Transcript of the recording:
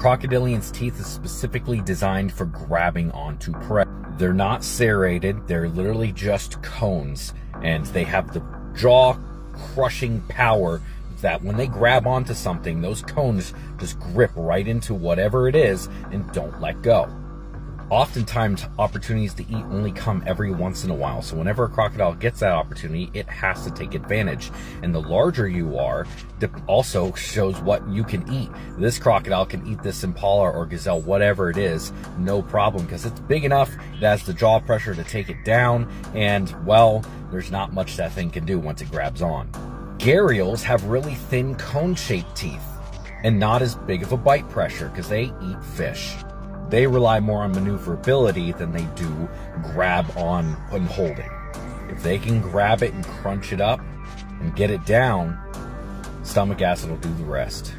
crocodilian's teeth is specifically designed for grabbing onto prey. They're not serrated, they're literally just cones, and they have the jaw crushing power that when they grab onto something, those cones just grip right into whatever it is and don't let go. Oftentimes, opportunities to eat only come every once in a while. So, whenever a crocodile gets that opportunity, it has to take advantage. And the larger you are, also shows what you can eat. This crocodile can eat this impala or gazelle, whatever it is, no problem, because it's big enough that has the jaw pressure to take it down. And, well, there's not much that thing can do once it grabs on. Gharials have really thin cone shaped teeth and not as big of a bite pressure because they eat fish. They rely more on maneuverability than they do grab on and holding. If they can grab it and crunch it up and get it down, stomach acid will do the rest.